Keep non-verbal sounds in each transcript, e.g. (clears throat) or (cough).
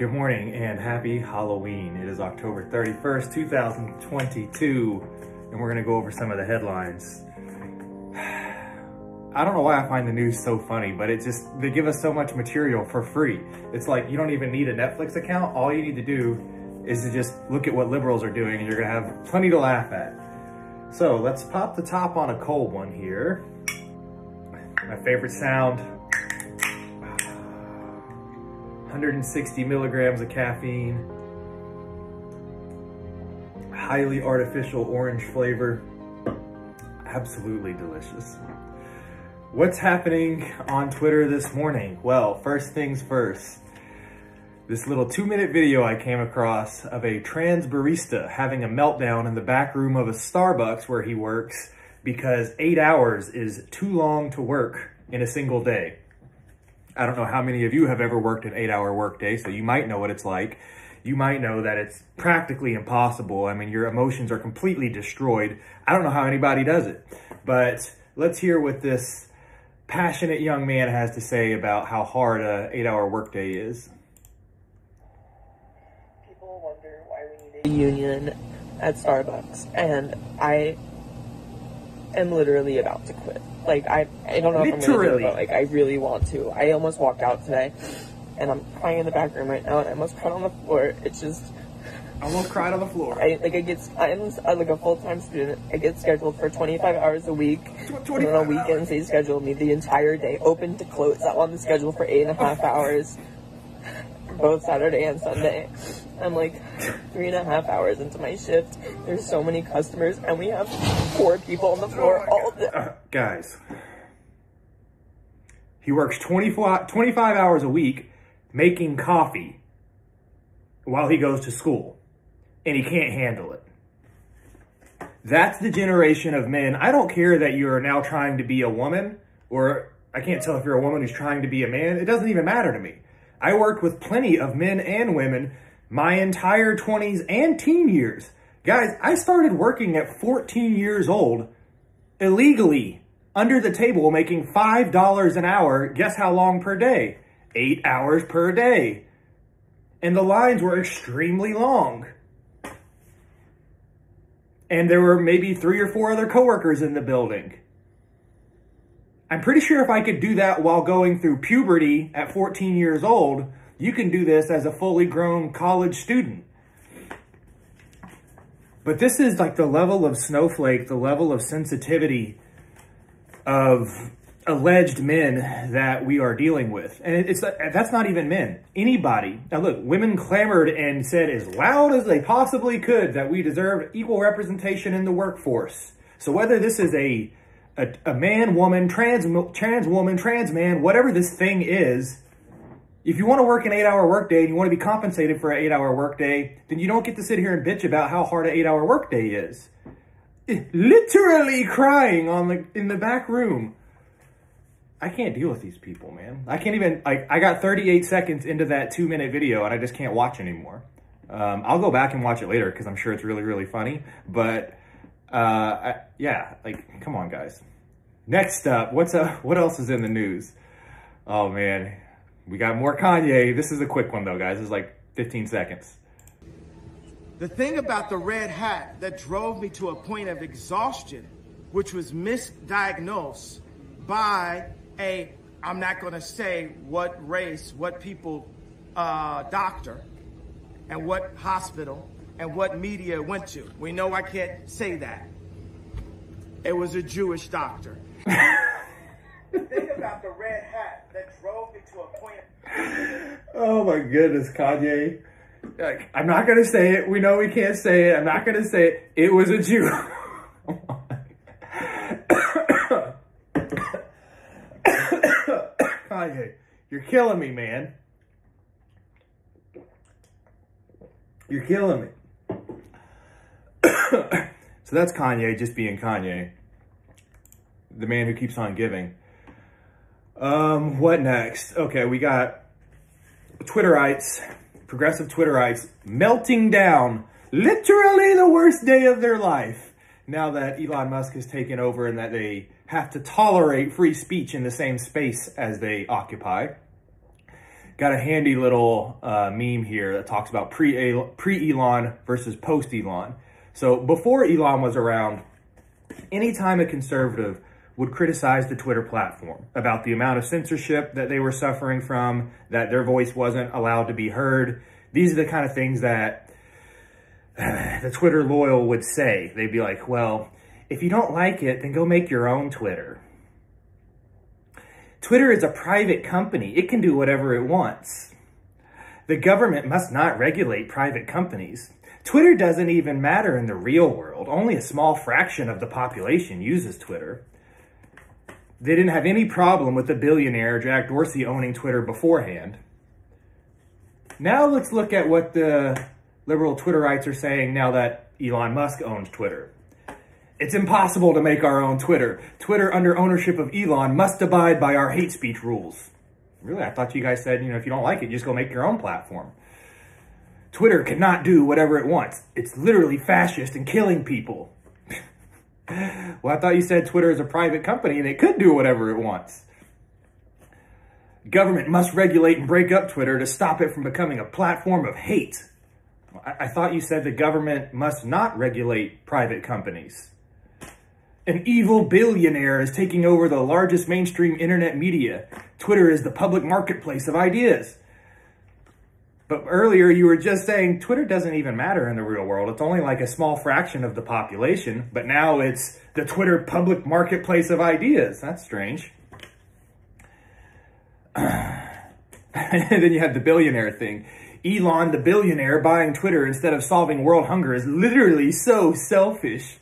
Good morning and happy Halloween. It is October 31st, 2022, and we're gonna go over some of the headlines. (sighs) I don't know why I find the news so funny, but it just, they give us so much material for free. It's like you don't even need a Netflix account. All you need to do is to just look at what liberals are doing and you're gonna have plenty to laugh at. So let's pop the top on a cold one here. My favorite sound, 160 milligrams of caffeine, highly artificial orange flavor, absolutely delicious. What's happening on Twitter this morning? Well, first things first, this little two minute video I came across of a trans barista having a meltdown in the back room of a Starbucks where he works because eight hours is too long to work in a single day. I don't know how many of you have ever worked an eight hour workday, so you might know what it's like. You might know that it's practically impossible. I mean, your emotions are completely destroyed. I don't know how anybody does it, but let's hear what this passionate young man has to say about how hard a eight hour workday is. People wonder why we need a union at Starbucks, and I am literally about to quit. Like I, I don't know if I'm gonna do it, but like I really want to. I almost walked out today, and I'm crying in the back room right now, and I almost cried on the floor. It's just, I Almost cried on the floor. I like I get, I'm uh, like a full time student. I get scheduled for 25 hours a week. And on 25 weekends, they schedule me the entire day, open to close. I'm on the schedule for eight and a half hours, both Saturday and Sunday. I'm like three and a half hours into my shift. There's so many customers, and we have four people on the floor all day. Uh, guys, he works 24, 25 hours a week making coffee while he goes to school, and he can't handle it. That's the generation of men. I don't care that you're now trying to be a woman, or I can't tell if you're a woman who's trying to be a man. It doesn't even matter to me. I worked with plenty of men and women my entire 20s and teen years. Guys, I started working at 14 years old illegally under the table making $5 an hour. Guess how long per day? Eight hours per day. And the lines were extremely long. And there were maybe three or four other coworkers in the building. I'm pretty sure if I could do that while going through puberty at 14 years old, you can do this as a fully grown college student. But this is like the level of snowflake, the level of sensitivity of alleged men that we are dealing with. And it's that's not even men. Anybody. Now look, women clamored and said as loud as they possibly could that we deserve equal representation in the workforce. So whether this is a a, a man, woman, trans trans woman, trans man, whatever this thing is, if you want to work an eight-hour workday and you want to be compensated for an eight-hour workday, then you don't get to sit here and bitch about how hard an eight-hour workday is. Literally crying on the in the back room. I can't deal with these people, man. I can't even. Like, I got 38 seconds into that two-minute video, and I just can't watch anymore. Um, I'll go back and watch it later because I'm sure it's really, really funny. But uh, I, yeah, like, come on, guys. Next up, what's up? What else is in the news? Oh man, we got more Kanye. This is a quick one though, guys. It's like 15 seconds. The thing about the red hat that drove me to a point of exhaustion, which was misdiagnosed by a, I'm not going to say what race, what people, uh, doctor, and what hospital, and what media went to. We know I can't say that. It was a Jewish doctor. (laughs) the thing about the red hat that drove me to a point of Oh my goodness, Kanye. Like, I'm not gonna say it. We know we can't say it. I'm not gonna say it. It was a Jew. (laughs) Kanye, you're killing me, man. You're killing me. (coughs) so that's Kanye just being Kanye. The man who keeps on giving. Um, what next? Okay, we got Twitterites, progressive Twitterites, melting down. Literally the worst day of their life. Now that Elon Musk has taken over and that they have to tolerate free speech in the same space as they occupy. got a handy little uh, meme here that talks about pre pre versus post Elon. So before Elon was around, anytime a conservative would criticize the Twitter platform about the amount of censorship that they were suffering from, that their voice wasn't allowed to be heard. These are the kind of things that (sighs) the Twitter loyal would say. They'd be like, well, if you don't like it, then go make your own Twitter. Twitter is a private company. It can do whatever it wants. The government must not regulate private companies. Twitter doesn't even matter in the real world. Only a small fraction of the population uses Twitter. They didn't have any problem with the billionaire Jack Dorsey owning Twitter beforehand. Now let's look at what the liberal Twitterites are saying now that Elon Musk owns Twitter. It's impossible to make our own Twitter. Twitter under ownership of Elon must abide by our hate speech rules. Really, I thought you guys said, you know, if you don't like it, just go make your own platform. Twitter cannot do whatever it wants. It's literally fascist and killing people. (laughs) well, I thought you said Twitter is a private company and it could do whatever it wants. Government must regulate and break up Twitter to stop it from becoming a platform of hate. I, thought you said the government must not regulate private companies. An evil billionaire is taking over the largest mainstream internet media. Twitter is the public marketplace of ideas. But earlier you were just saying Twitter doesn't even matter in the real world. It's only like a small fraction of the population, but now it's the Twitter public marketplace of ideas. That's strange. and (clears throat) then you have the billionaire thing. Elon, the billionaire, buying Twitter instead of solving world hunger is literally so selfish.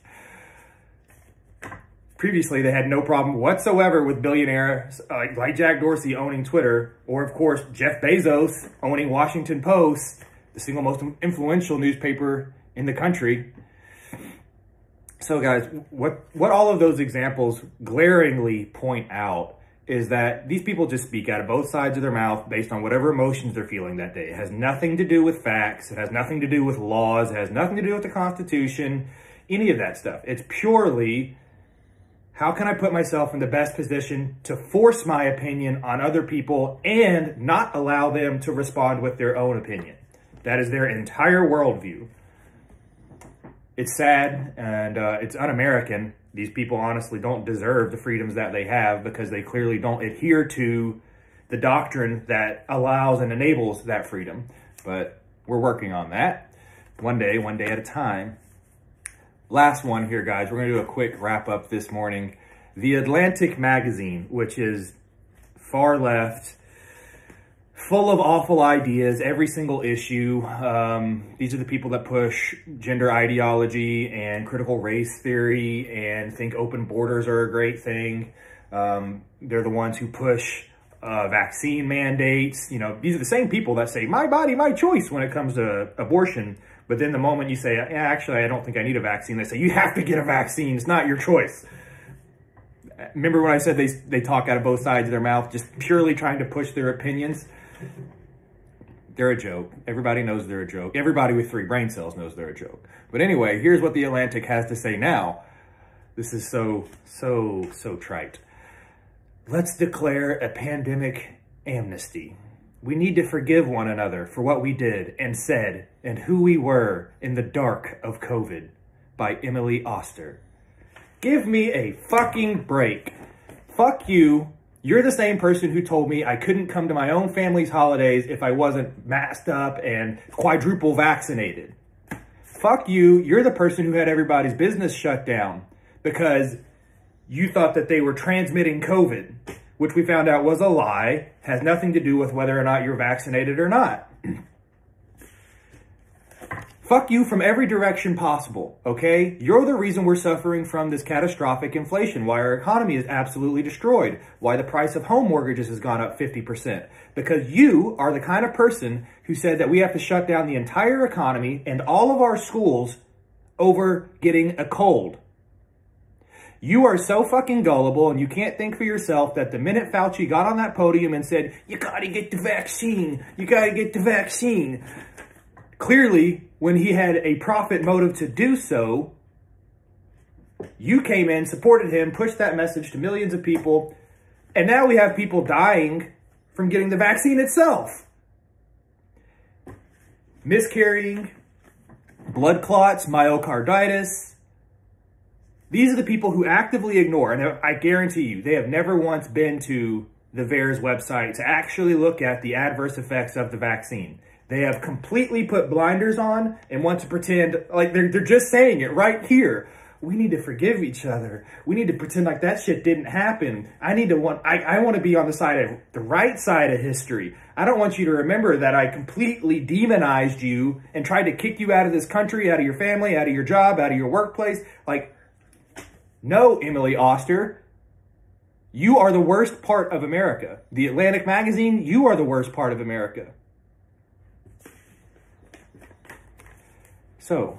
Previously, they had no problem whatsoever with billionaires uh, like Jack Dorsey owning Twitter, or of course, Jeff Bezos owning Washington Post, the single most influential newspaper in the country. So guys, what, what all of those examples glaringly point out is that these people just speak out of both sides of their mouth based on whatever emotions they're feeling that day. It has nothing to do with facts. It has nothing to do with laws. It has nothing to do with the Constitution, any of that stuff. It's purely how can I put myself in the best position to force my opinion on other people and not allow them to respond with their own opinion? That is their entire worldview. It's sad and uh, it's un-American. These people honestly don't deserve the freedoms that they have because they clearly don't adhere to the doctrine that allows and enables that freedom. But we're working on that one day, one day at a time. Last one here, guys. We're going to do a quick wrap up this morning. The Atlantic magazine, which is far left, full of awful ideas, every single issue. Um, these are the people that push gender ideology and critical race theory and think open borders are a great thing. Um, they're the ones who push uh, vaccine mandates. You know, these are the same people that say, my body, my choice when it comes to abortion. But then the moment you say, yeah, actually, I don't think I need a vaccine, they say, you have to get a vaccine. It's not your choice. Remember when I said they, they talk out of both sides of their mouth, just purely trying to push their opinions? They're a joke. Everybody knows they're a joke. Everybody with three brain cells knows they're a joke. But anyway, here's what The Atlantic has to say now. This is so, so, so trite. Let's declare a pandemic amnesty. We need to forgive one another for what we did and said and who we were in the dark of COVID by Emily Oster. Give me a fucking break. Fuck you. You're the same person who told me I couldn't come to my own family's holidays if I wasn't masked up and quadruple vaccinated. Fuck you. You're the person who had everybody's business shut down because you thought that they were transmitting COVID which we found out was a lie, has nothing to do with whether or not you're vaccinated or not. (clears throat) Fuck you from every direction possible, okay? You're the reason we're suffering from this catastrophic inflation, why our economy is absolutely destroyed, why the price of home mortgages has gone up 50%. Because you are the kind of person who said that we have to shut down the entire economy and all of our schools over getting a cold. You are so fucking gullible and you can't think for yourself that the minute Fauci got on that podium and said, you gotta get the vaccine, you gotta get the vaccine. Clearly, when he had a profit motive to do so, you came in, supported him, pushed that message to millions of people, and now we have people dying from getting the vaccine itself. miscarrying, blood clots, myocarditis. These are the people who actively ignore, and I guarantee you, they have never once been to the VAERS website to actually look at the adverse effects of the vaccine. They have completely put blinders on and want to pretend like they're, they're just saying it right here. We need to forgive each other. We need to pretend like that shit didn't happen. I need to want, I, I want to be on the side of the right side of history. I don't want you to remember that I completely demonized you and tried to kick you out of this country, out of your family, out of your job, out of your workplace. Like, no, Emily Oster, you are the worst part of America. The Atlantic Magazine, you are the worst part of America. So,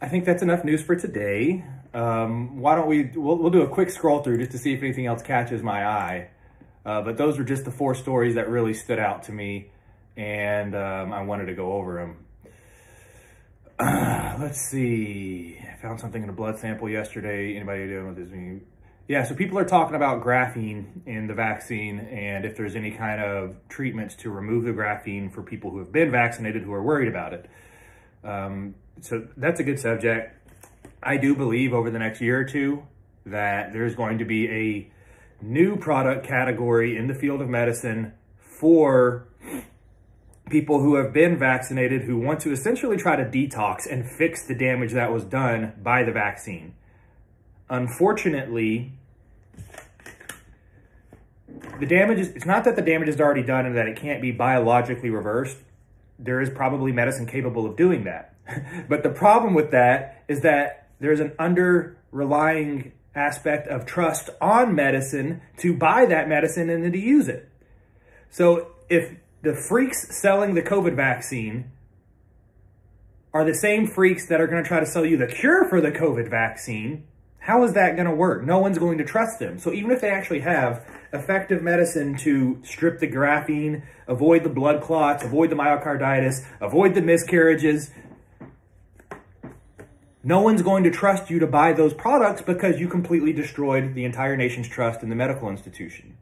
I think that's enough news for today. Um, why don't we, we'll, we'll, do a quick scroll through just to see if anything else catches my eye. Uh, but those were just the four stories that really stood out to me, and um, I wanted to go over them. (clears throat) Let's see. I found something in a blood sample yesterday. Anybody doing with this? Yeah, so people are talking about graphene in the vaccine and if there's any kind of treatments to remove the graphene for people who have been vaccinated who are worried about it. Um, so that's a good subject. I do believe over the next year or two that there's going to be a new product category in the field of medicine for people who have been vaccinated who want to essentially try to detox and fix the damage that was done by the vaccine. Unfortunately, the damage is, it's not that the damage is already done and that it can't be biologically reversed. There is probably medicine capable of doing that. (laughs) but the problem with that is that there's an under relying aspect of trust on medicine to buy that medicine and then to use it. So if the freaks selling the COVID vaccine are the same freaks that are going to try to sell you the cure for the COVID vaccine, how is that going to work? No one's going to trust them. So even if they actually have effective medicine to strip the graphene, avoid the blood clots, avoid the myocarditis, avoid the miscarriages, no one's going to trust you to buy those products because you completely destroyed the entire nation's trust in the medical institution.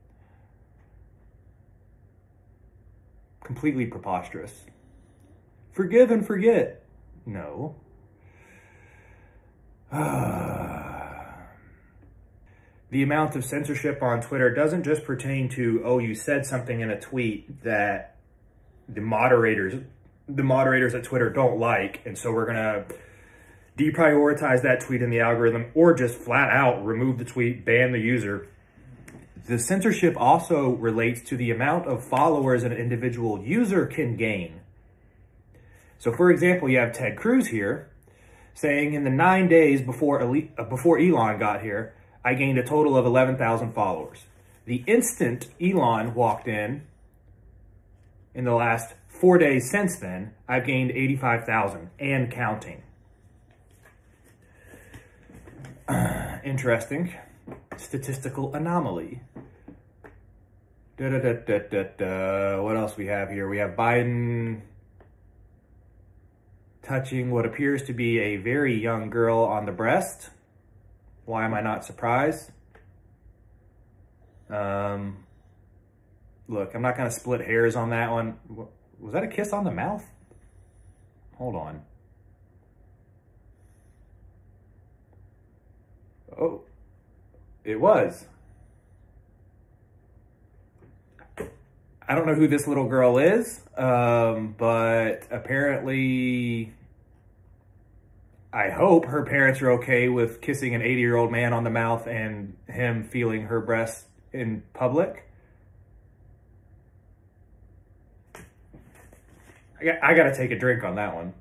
Completely preposterous. Forgive and forget. No. (sighs) the amount of censorship on Twitter doesn't just pertain to, oh, you said something in a tweet that the moderators, the moderators at Twitter don't like, and so we're going to deprioritize that tweet in the algorithm or just flat out remove the tweet, ban the user. The censorship also relates to the amount of followers an individual user can gain. So for example, you have Ted Cruz here saying in the nine days before, uh, before Elon got here, I gained a total of 11,000 followers. The instant Elon walked in, in the last four days since then, I've gained 85,000 and counting. (clears throat) interesting statistical anomaly. Da, da, da, What else we have here? We have Biden touching what appears to be a very young girl on the breast. Why am I not surprised? Um, look, I'm not going to split hairs on that one. Was that a kiss on the mouth? Hold on. Oh, it was. I don't know who this little girl is, um, but apparently, I hope her parents are okay with kissing an 80 year old man on the mouth and him feeling her breast in public. I got, I got to take a drink on that one.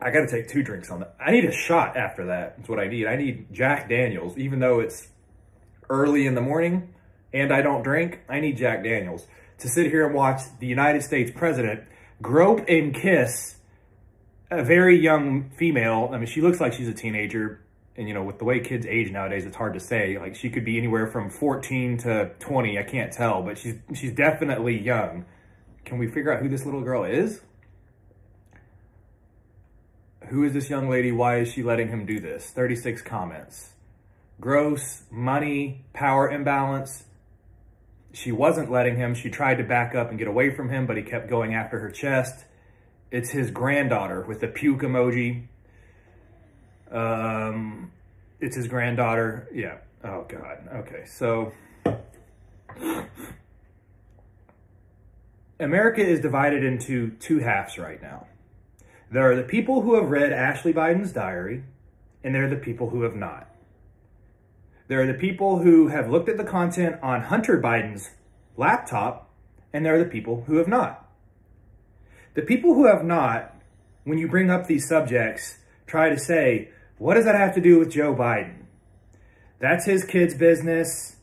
I got to take two drinks on that. I need a shot after that. That's what I need. I need Jack Daniels, even though it's early in the morning and I don't drink. I need Jack Daniels to sit here and watch the United States president grope and kiss a very young female. I mean, she looks like she's a teenager. And, you know, with the way kids age nowadays, it's hard to say. Like, she could be anywhere from 14 to 20. I can't tell, but she's, she's definitely young. Can we figure out who this little girl is? Who is this young lady? Why is she letting him do this? 36 comments. Gross, money, power imbalance. She wasn't letting him. She tried to back up and get away from him, but he kept going after her chest. It's his granddaughter with the puke emoji. Um, it's his granddaughter. Yeah. Oh, God. Okay. So America is divided into two halves right now. There are the people who have read Ashley Biden's diary, and there are the people who have not. There are the people who have looked at the content on Hunter Biden's laptop, and there are the people who have not. The people who have not, when you bring up these subjects, try to say, what does that have to do with Joe Biden? That's his kid's business.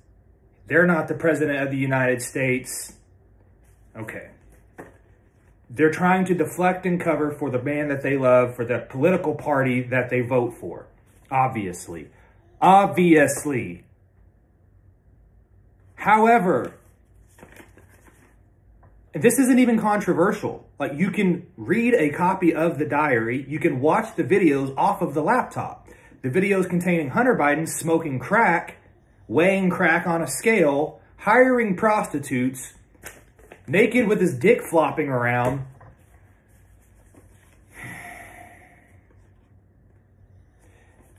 They're not the president of the United States. Okay. They're trying to deflect and cover for the man that they love, for the political party that they vote for. Obviously. Obviously. However, this isn't even controversial. Like you can read a copy of the diary, you can watch the videos off of the laptop. The videos containing Hunter Biden smoking crack, weighing crack on a scale, hiring prostitutes, naked with his dick flopping around.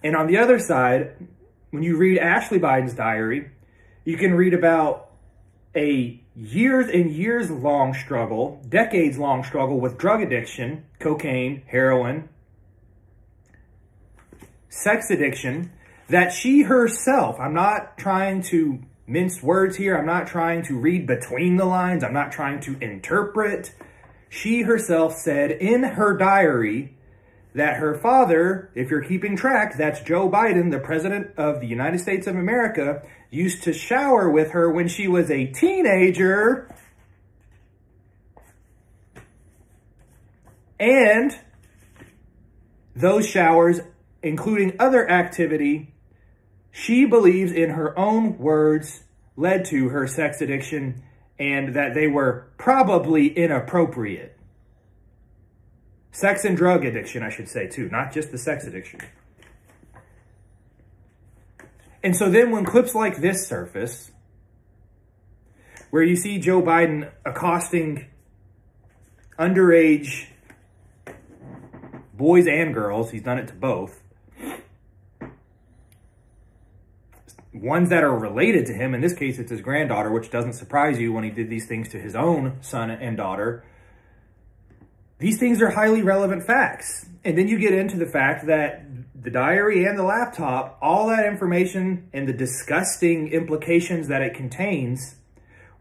And on the other side, when you read Ashley Biden's diary, you can read about a years and years long struggle, decades long struggle with drug addiction, cocaine, heroin, sex addiction, that she herself, I'm not trying to mince words here, I'm not trying to read between the lines, I'm not trying to interpret. She herself said in her diary that her father, if you're keeping track, that's Joe Biden, the president of the United States of America, used to shower with her when she was a teenager. And those showers, including other activity, she believes in her own words led to her sex addiction and that they were probably inappropriate. Sex and drug addiction, I should say, too, not just the sex addiction. And so then when clips like this surface, where you see Joe Biden accosting underage boys and girls, he's done it to both, ones that are related to him. In this case, it's his granddaughter, which doesn't surprise you when he did these things to his own son and daughter. These things are highly relevant facts. And then you get into the fact that the diary and the laptop, all that information and the disgusting implications that it contains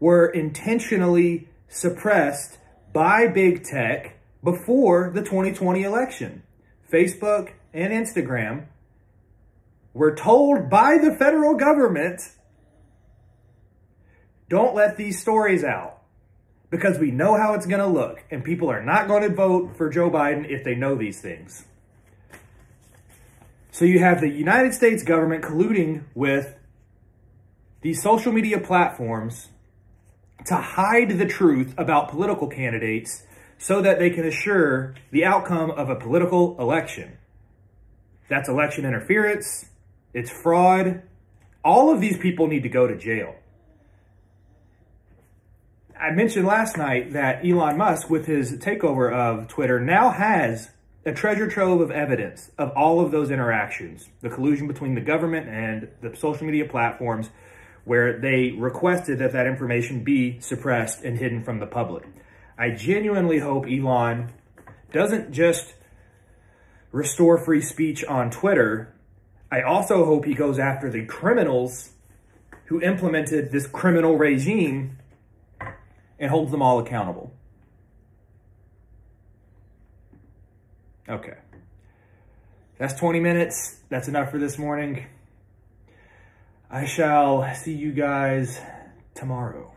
were intentionally suppressed by big tech before the 2020 election. Facebook and Instagram were told by the federal government, don't let these stories out because we know how it's going to look and people are not going to vote for Joe Biden if they know these things. So you have the United States government colluding with these social media platforms to hide the truth about political candidates so that they can assure the outcome of a political election. That's election interference. It's fraud. All of these people need to go to jail. I mentioned last night that Elon Musk, with his takeover of Twitter, now has a treasure trove of evidence of all of those interactions, the collusion between the government and the social media platforms, where they requested that that information be suppressed and hidden from the public. I genuinely hope Elon doesn't just restore free speech on Twitter, I also hope he goes after the criminals who implemented this criminal regime and holds them all accountable. Okay. That's 20 minutes. That's enough for this morning. I shall see you guys tomorrow.